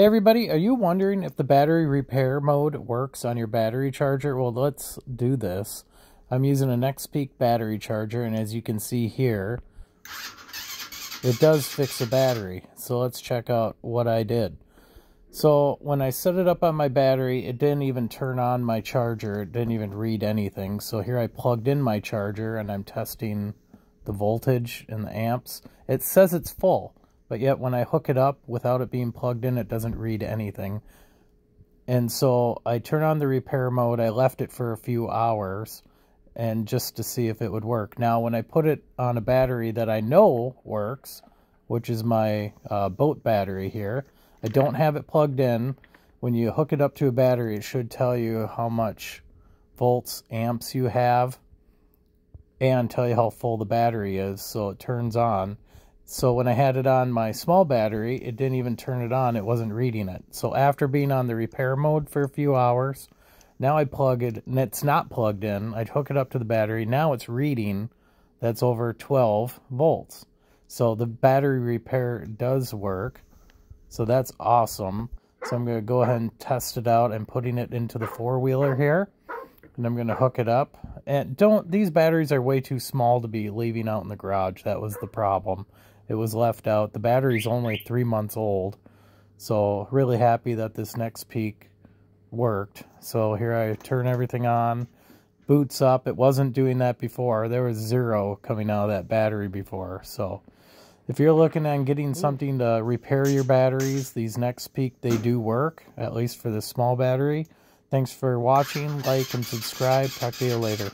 Hey everybody, are you wondering if the battery repair mode works on your battery charger? Well, let's do this. I'm using a Nexpeak battery charger, and as you can see here, it does fix a battery. So let's check out what I did. So when I set it up on my battery, it didn't even turn on my charger. It didn't even read anything. So here I plugged in my charger, and I'm testing the voltage and the amps. It says it's full but yet when I hook it up without it being plugged in, it doesn't read anything. And so I turn on the repair mode. I left it for a few hours and just to see if it would work. Now, when I put it on a battery that I know works, which is my uh, boat battery here, I don't have it plugged in. When you hook it up to a battery, it should tell you how much volts, amps you have, and tell you how full the battery is, so it turns on. So when I had it on my small battery, it didn't even turn it on. It wasn't reading it. So after being on the repair mode for a few hours, now I plug it, and it's not plugged in. I'd hook it up to the battery. Now it's reading that's over 12 volts. So the battery repair does work. So that's awesome. So I'm going to go ahead and test it out and putting it into the four-wheeler here. And I'm going to hook it up. And don't, these batteries are way too small to be leaving out in the garage. That was the problem it was left out. The battery's only three months old. So really happy that this Nexpeak worked. So here I turn everything on, boots up. It wasn't doing that before. There was zero coming out of that battery before. So if you're looking at getting something to repair your batteries, these Nexpeak, they do work, at least for the small battery. Thanks for watching. Like and subscribe. Talk to you later.